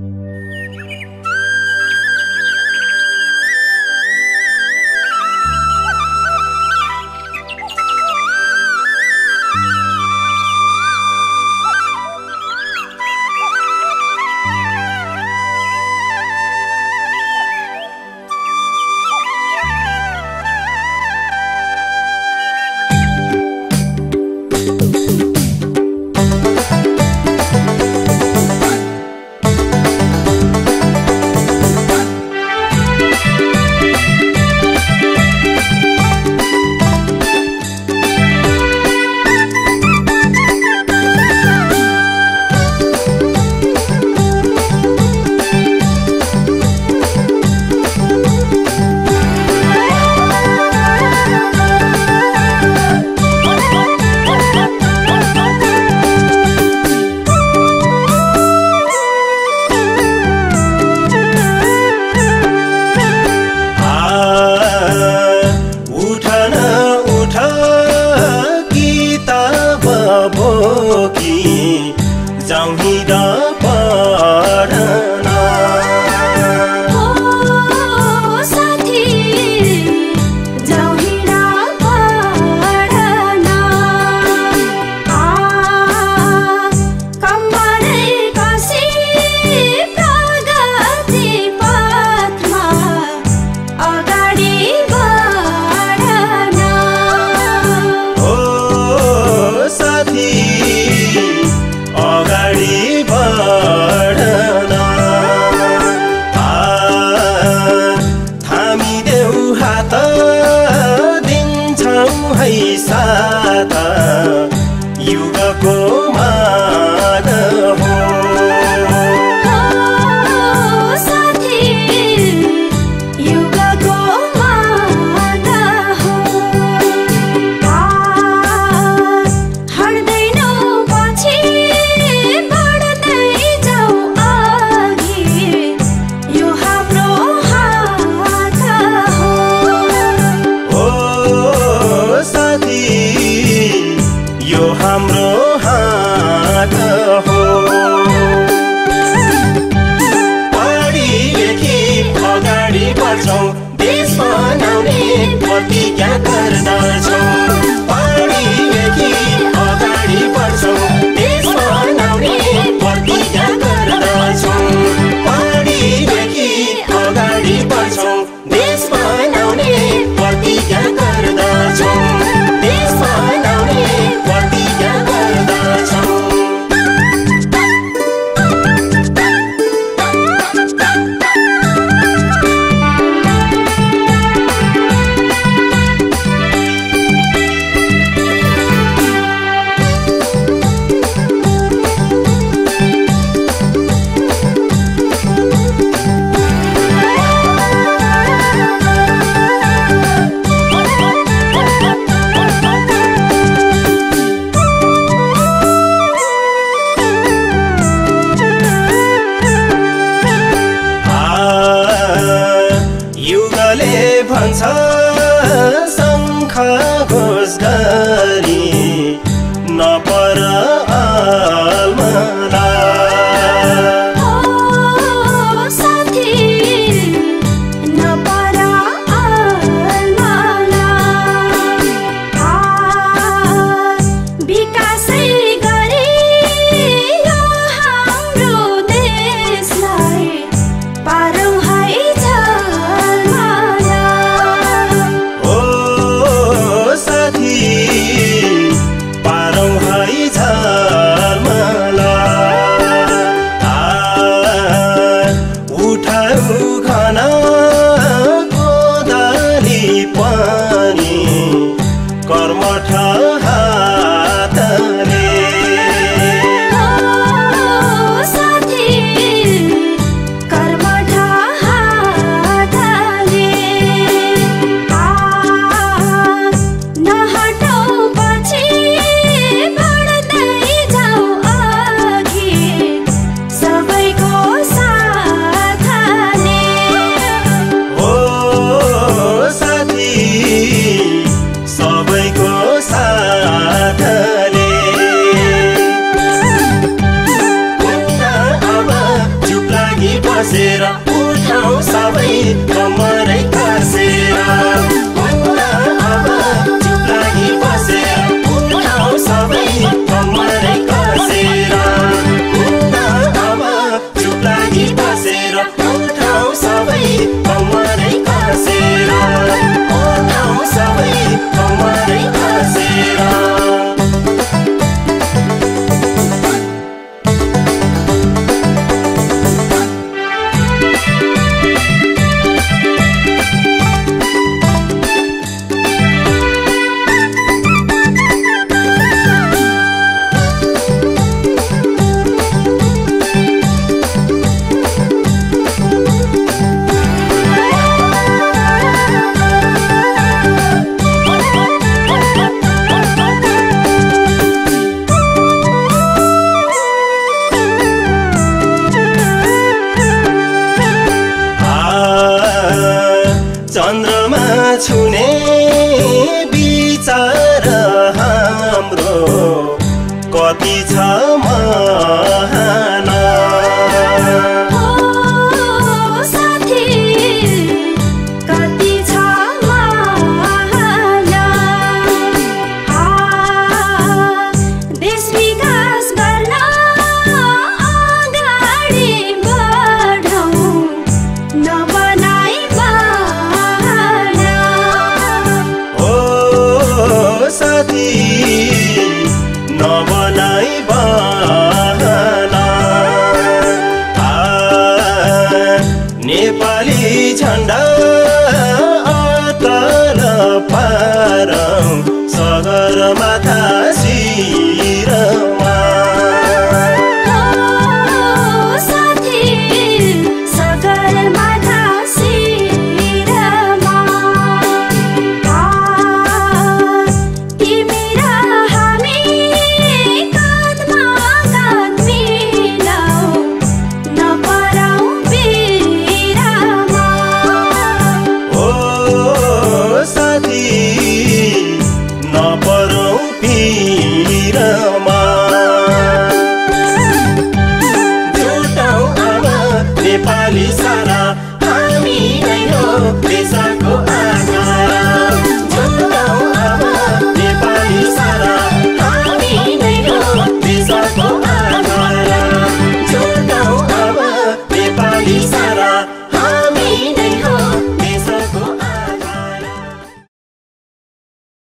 Música पारौ है झलमाला Yes.